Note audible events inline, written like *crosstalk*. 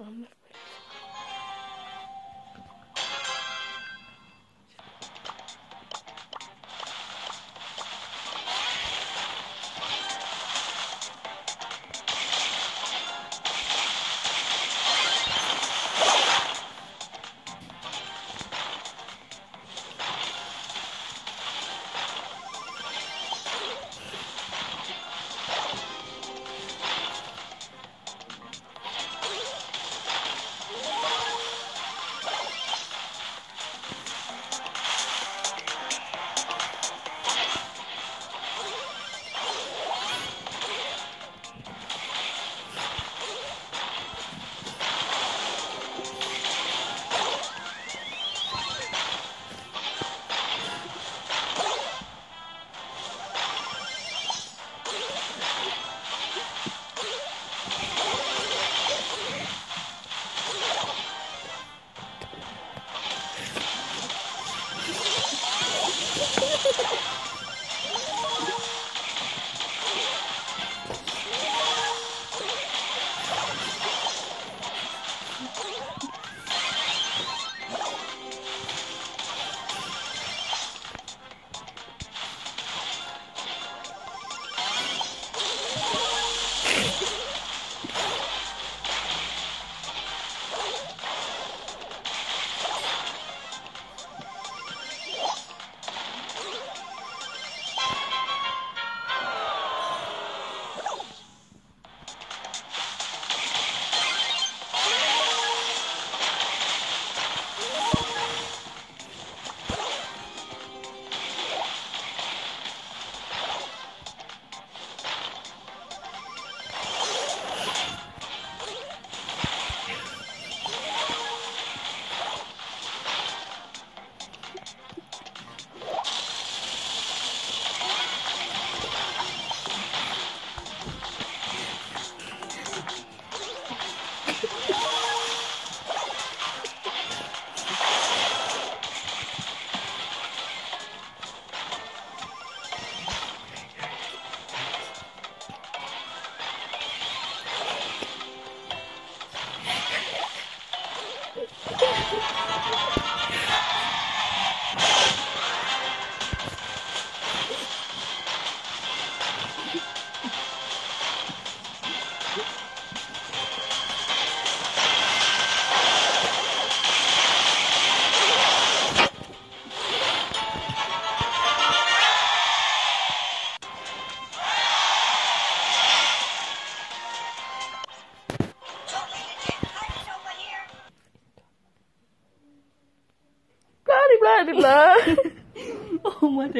Um, Astagfirullah. *laughs* oh, god.